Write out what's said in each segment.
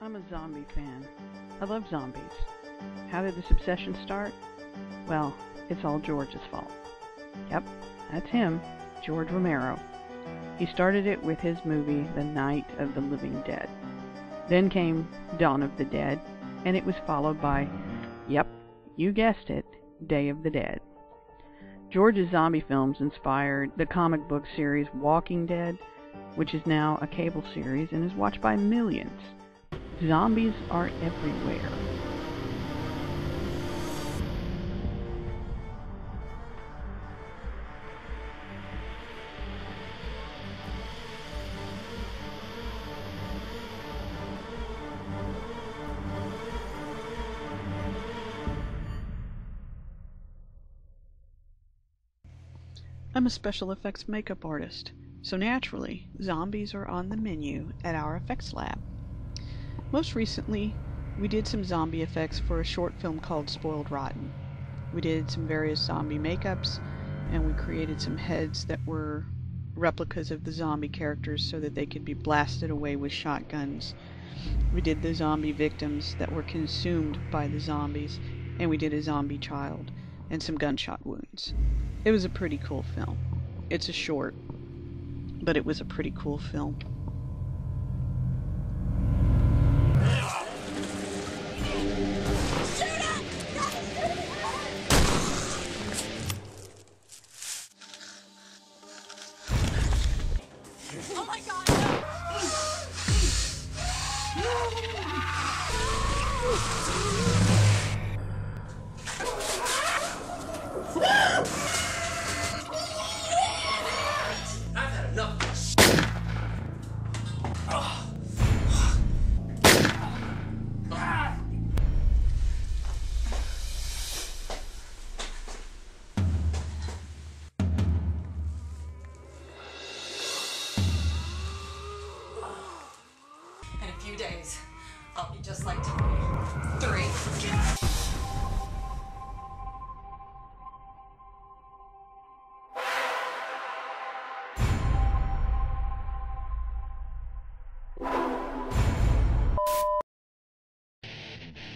I'm a zombie fan. I love zombies. How did this obsession start? Well, it's all George's fault. Yep, that's him, George Romero. He started it with his movie The Night of the Living Dead. Then came Dawn of the Dead, and it was followed by, yep, you guessed it, Day of the Dead. George's zombie films inspired the comic book series Walking Dead, which is now a cable series and is watched by millions. Zombies are everywhere. I'm a special effects makeup artist, so naturally, zombies are on the menu at our effects lab. Most recently, we did some zombie effects for a short film called Spoiled Rotten. We did some various zombie makeups, and we created some heads that were replicas of the zombie characters so that they could be blasted away with shotguns. We did the zombie victims that were consumed by the zombies, and we did a zombie child and some gunshot wounds. It was a pretty cool film. It's a short, but it was a pretty cool film. Oh my god! I've few days, I'll be just like Tommy. Three.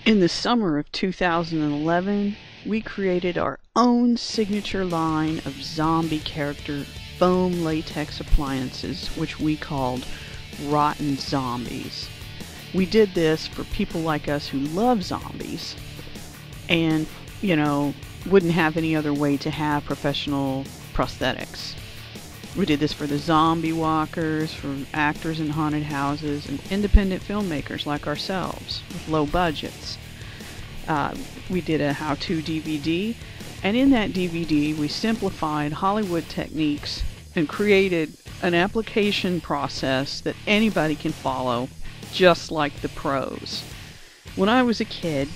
In the summer of 2011, we created our own signature line of zombie character foam latex appliances, which we called Rotten Zombies. We did this for people like us who love zombies and, you know, wouldn't have any other way to have professional prosthetics. We did this for the zombie walkers, for actors in haunted houses, and independent filmmakers like ourselves with low budgets. Uh, we did a how to DVD, and in that DVD, we simplified Hollywood techniques and created an application process that anybody can follow, just like the pros. When I was a kid,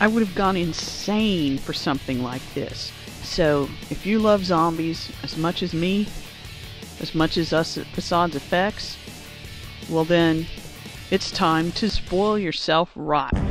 I would have gone insane for something like this. So, if you love zombies as much as me, as much as us at Facades Effects, well then, it's time to spoil yourself rotten.